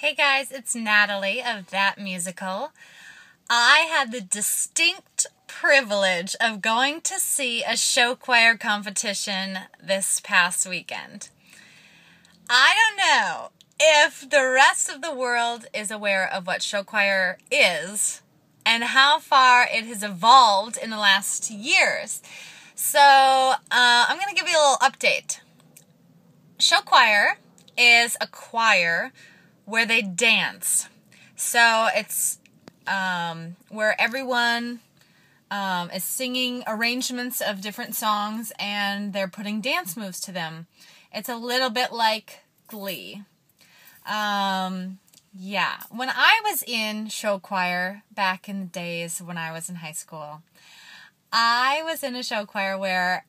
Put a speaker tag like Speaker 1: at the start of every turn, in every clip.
Speaker 1: Hey guys, it's Natalie of That Musical. I had the distinct privilege of going to see a show choir competition this past weekend. I don't know if the rest of the world is aware of what show choir is and how far it has evolved in the last years. So, uh, I'm going to give you a little update. Show choir is a choir where they dance. So it's um, where everyone um, is singing arrangements of different songs and they're putting dance moves to them. It's a little bit like Glee. Um, yeah, when I was in show choir back in the days when I was in high school, I was in a show choir where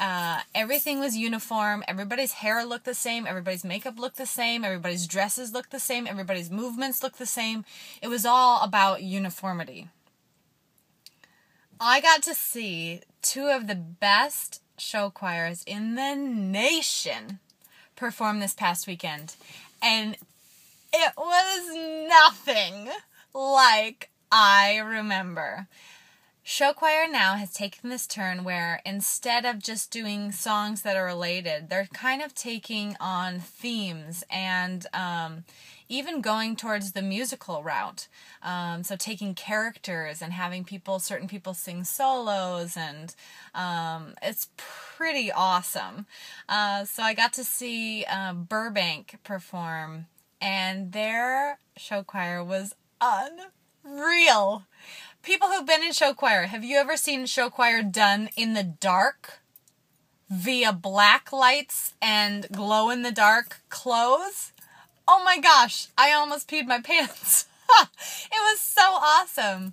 Speaker 1: uh, everything was uniform. Everybody's hair looked the same. Everybody's makeup looked the same. Everybody's dresses looked the same. Everybody's movements looked the same. It was all about uniformity. I got to see two of the best show choirs in the nation perform this past weekend. And it was nothing like I remember. Show choir now has taken this turn where instead of just doing songs that are related, they're kind of taking on themes and um, even going towards the musical route. Um, so taking characters and having people, certain people sing solos, and um, it's pretty awesome. Uh, so I got to see uh, Burbank perform, and their show choir was unreal people who've been in show choir, have you ever seen show choir done in the dark via black lights and glow in the dark clothes? Oh my gosh, I almost peed my pants. it was so awesome.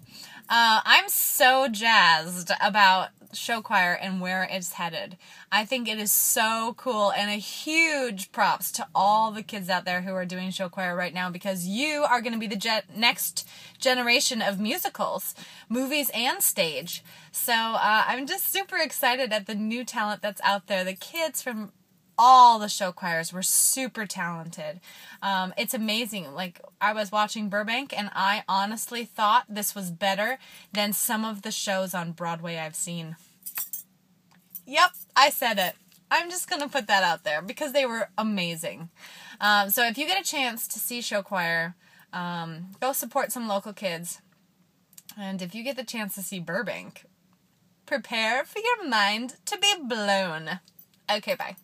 Speaker 1: Uh, I'm so jazzed about show choir and where it's headed. I think it is so cool and a huge props to all the kids out there who are doing show choir right now because you are going to be the next generation of musicals, movies, and stage. So uh, I'm just super excited at the new talent that's out there. The kids from all the show choirs were super talented. Um, it's amazing. Like I was watching Burbank, and I honestly thought this was better than some of the shows on Broadway I've seen. Yep, I said it. I'm just going to put that out there because they were amazing. Um, so if you get a chance to see show choir, um, go support some local kids. And if you get the chance to see Burbank, prepare for your mind to be blown. Okay, bye.